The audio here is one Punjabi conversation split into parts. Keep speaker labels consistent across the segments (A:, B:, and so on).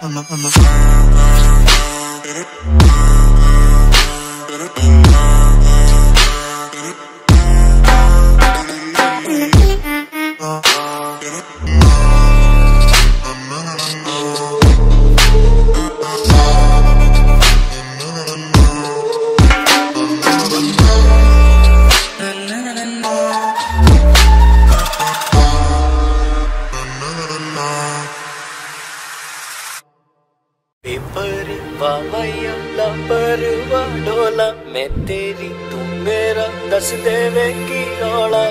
A: I'm a, I'm a. ಎಲ್ಲ ಬರುವ ಡೋಲ मैं तेरी तू मेरा दस देवे की रौला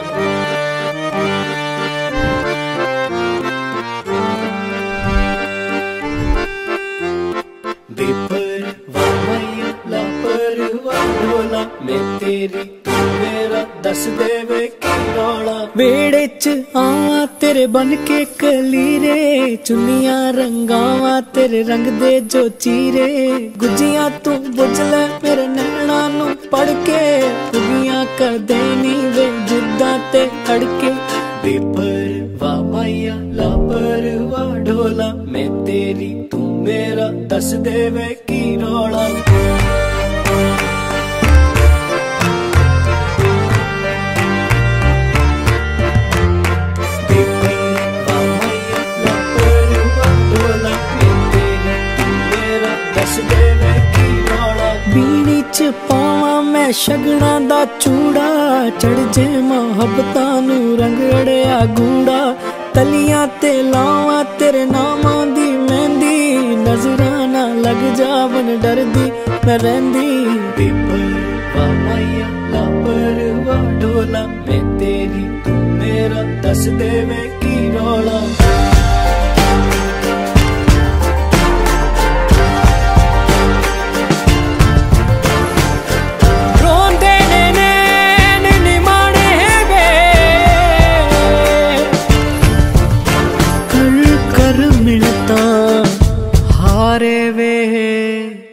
A: मैं तेरी तू मेरा दस देवे की ਮੇਰਾ ਦੱਸ ਦੇਵੇ ਕੀ ਰੌਲਾ ਵੇੜੇ ਚ ਆਵਾਂ ਤੇਰੇ ਬਨ ਕੇ ਕਲੀਰੇ, ਚੁੰਨੀਆਂ ਰੰਗਾਵਾਂ ਤੇਰੇ ਰੰਗ ਦੇ ਜੋ ਚੀਰੇ। ਗੁੱਜੀਆਂ ਤੂੰ ਬੁੱਝ ਲੈ ਮੇਰੇ ਨੈਣਾ ਨੂੰ ਪੜ ਕੇ ਕੁਗੀਆਂ ਕਦੇ ਨਹੀਂ ਵੇ ਜਿੱਦਾਂ ਤੇ ਅੜਕੇ ਬੇਪਰਵਾ ਮਾਇਆ ਲਾਪਰਵਾ ਢੋਲਾ, ਮੈਂ ਤੇਰੀ ਤੂੰ ਮੇਰਾ ਦੱਸ ਦੇਵੇ ਕੀ ਰੌਲਾ। ਮੈਂ ਸ਼ਗਣਾ ਦਾ ਚੂੜਾ ਚੜ ਜੇ ਮੁਹੱਬਤਾਂ ਨੂੰ ਰੰਗ ਅੜਿਆ ਗੂੜਾ। ਤਲੀਆਂ ਤੇ ਲਾਵਾਂ ਤੇਰੇ ਨਾਮਾਂ ਦੀ ਮਹਿੰਦੀ, ਨਜ਼ਰਾਂ ਨਾ ਲੱਗ ਜਾਵਨ ਡਰਦੀ, ਮੈਂ ਰਹਿੰਦੀ। ਬੇਪਰਵਾ ਮਾਇਆ ਲਾਪਰਵਾ ਢੋਲਾ ਮੈਂ ਤੇਰੀ ਤੂੰ ਮੇਰਾ ਦੱਸ ਦੇਵੇ। ਹਰੇ ਵੇ